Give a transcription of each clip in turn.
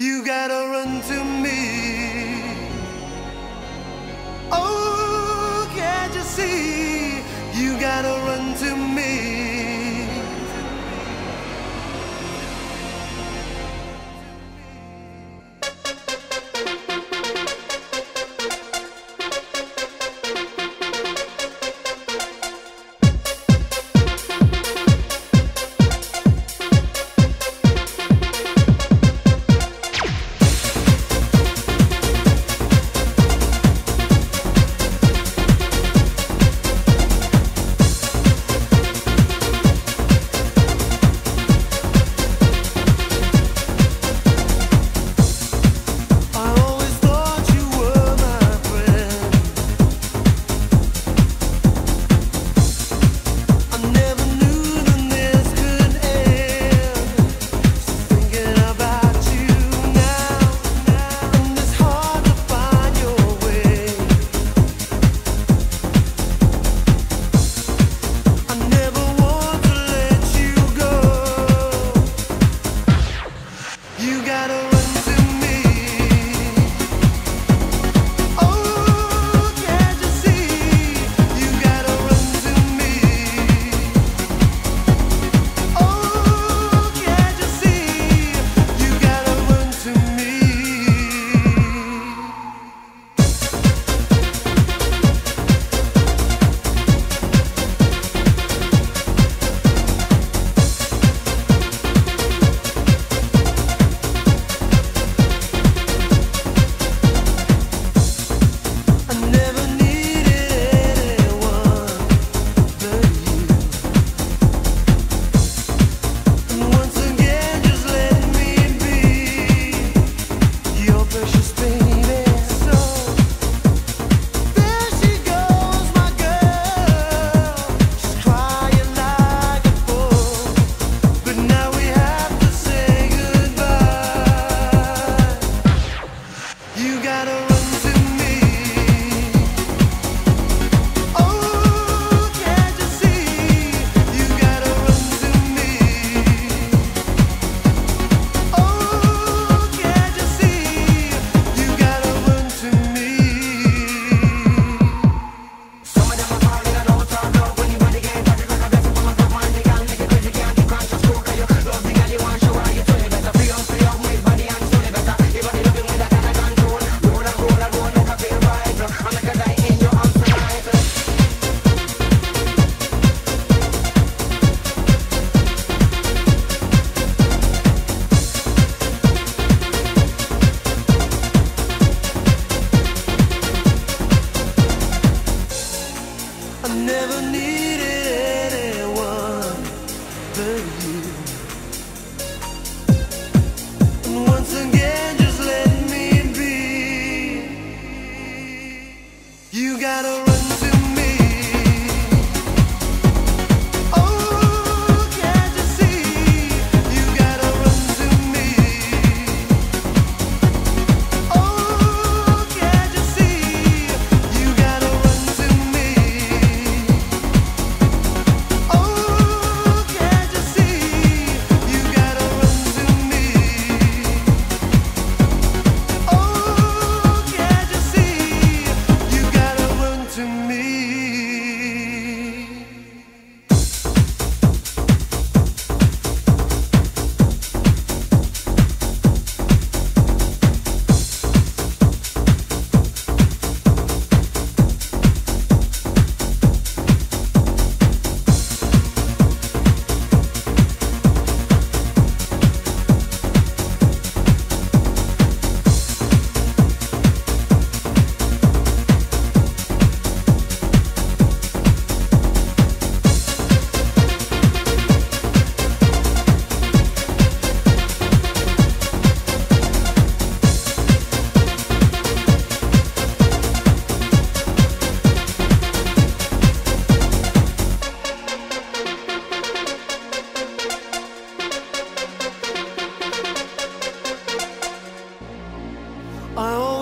You gotta run to me. gotta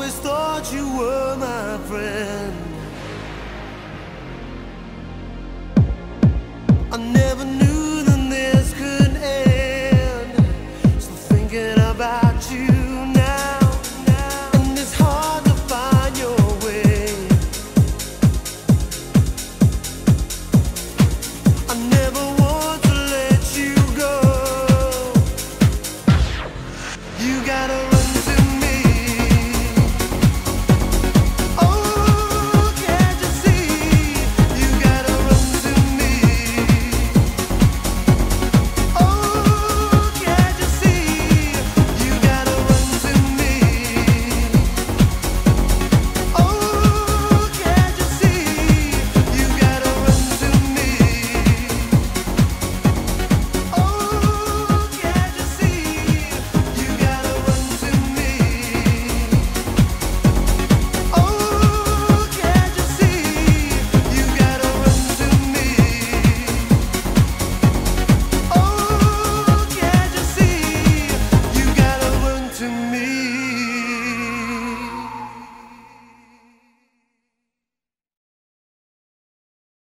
always thought you were my friend. I never knew that this could end. Still thinking about.